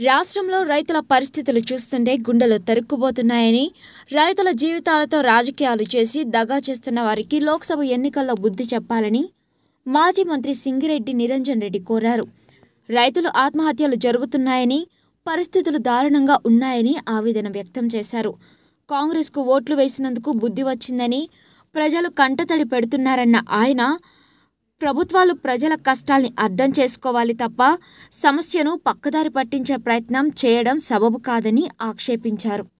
రాష్ట్రంలో రైతుల పరిస్థితులు చూస్తుంటే గుండెలు తరుక్కుపోతున్నాయని రైతుల జీవితాలతో రాజకీయాలు చేసి దగా చేస్తున్న వారికి లోక్సభ ఎన్నికల్లో బుద్ధి చెప్పాలని మాజీ మంత్రి సింగిరెడ్డి నిరంజన్ రెడ్డి కోరారు. రైతులు ఆత్మహత్యలు జరుగుతున్నాయని పరిస్థితులు దారుణంగా ఉన్నాయని ఆవేదన వ్యక్తం చేశారు. కాంగ్రెస్కు ఓట్లు వేసినందుకు బుద్ధి వచ్చిందని ప్రజలు కంటతడి పెడుతున్నారన్న ఆయన ప్రభుత్వాలు ప్రజల కష్టాల్ని అర్థం చేసుకోవాలి తప్ప సమస్యను పక్కదారి పట్టించే ప్రయత్నం చేయడం సబబు కాదని ఆక్షేపించారు.